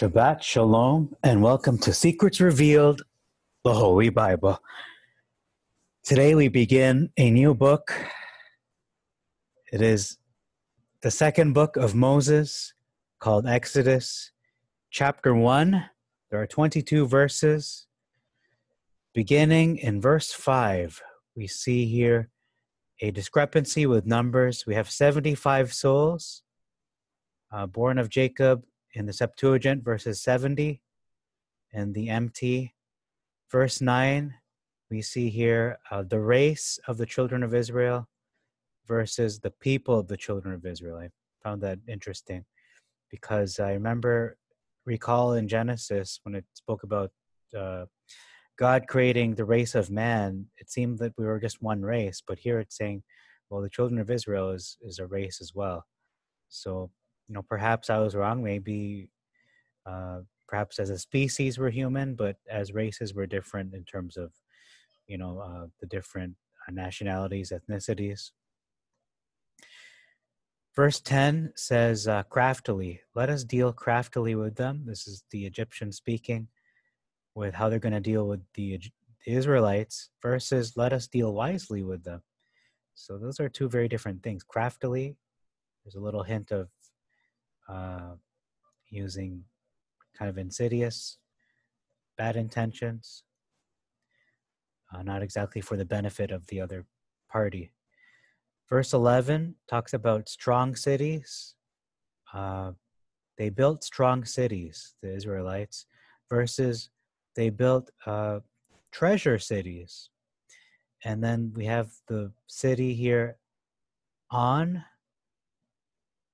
Shabbat Shalom, and welcome to Secrets Revealed, the Holy Bible. Today we begin a new book. It is the second book of Moses called Exodus, chapter 1. There are 22 verses. Beginning in verse 5, we see here a discrepancy with numbers. We have 75 souls uh, born of Jacob in the Septuagint, verses 70, and the MT. Verse 9, we see here uh, the race of the children of Israel versus the people of the children of Israel. I found that interesting because I remember, recall in Genesis when it spoke about uh, God creating the race of man, it seemed that we were just one race, but here it's saying, well, the children of Israel is, is a race as well. So you know, perhaps I was wrong. Maybe, uh, perhaps as a species we're human, but as races we're different in terms of, you know, uh, the different uh, nationalities, ethnicities. Verse 10 says, uh, craftily, let us deal craftily with them. This is the Egyptian speaking with how they're going to deal with the, the Israelites versus let us deal wisely with them. So those are two very different things. Craftily, there's a little hint of uh, using kind of insidious, bad intentions, uh, not exactly for the benefit of the other party. Verse 11 talks about strong cities. Uh, they built strong cities, the Israelites, versus they built uh, treasure cities. And then we have the city here on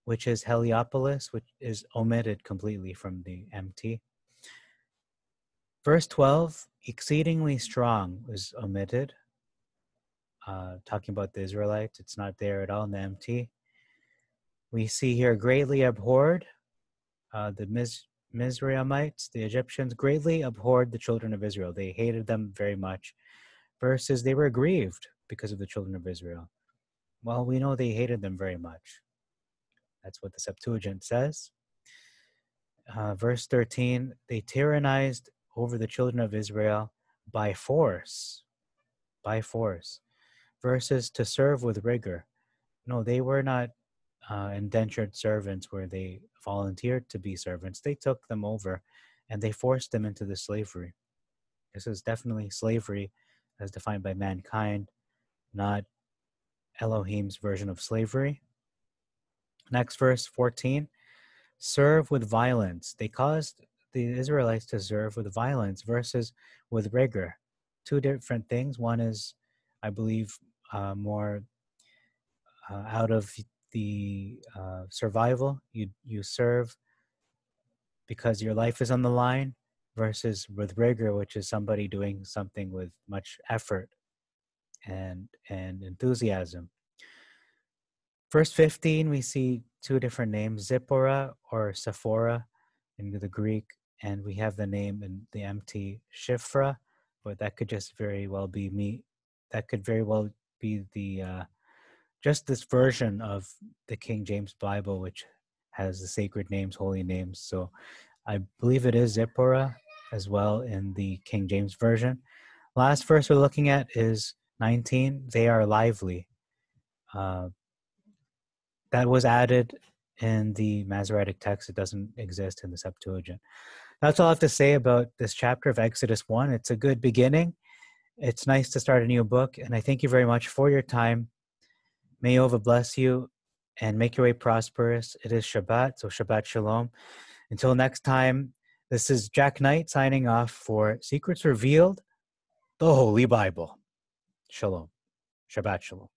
which is Heliopolis, which is omitted completely from the MT. Verse 12, exceedingly strong is omitted, uh, talking about the Israelites. It's not there at all in the MT. We see here greatly abhorred, uh, the Miz- Mizraimites, the Egyptians, greatly abhorred the children of Israel. They hated them very much, versus they were grieved because of the children of Israel. Well, we know they hated them very much. That's what the Septuagint says. Uh, verse 13 they tyrannized over the children of Israel by force. By force. Versus to serve with rigor. No, they were not uh, indentured servants where they volunteered to be servants. They took them over and they forced them into the slavery. This is definitely slavery as defined by mankind, not Elohim's version of slavery. Next verse 14 serve with violence. They caused the Israelites to serve with violence versus with rigor. Two different things. One is, I believe, uh, more uh, out of the uh, survival. You you serve because your life is on the line, versus with rigor, which is somebody doing something with much effort and and enthusiasm. Verse 15, we see two different names, Zipporah or Sephora in the Greek, and we have the name in the MT Shifra, but that could just very well be me. That could very well be the uh, just this version of the King James Bible, which has the sacred names, holy names. So I believe it is Zipporah as well in the King James Version. Last verse we're looking at is 19. They are lively. Uh, that was added in the Masoretic text. It doesn't exist in the Septuagint. That's all I have to say about this chapter of Exodus 1. It's a good beginning. It's nice to start a new book, and I thank you very much for your time. May Jehovah bless you and make your way prosperous. It is Shabbat, so Shabbat Shalom. Until next time, this is Jack Knight signing off for Secrets Revealed, the Holy Bible. Shalom. Shabbat Shalom.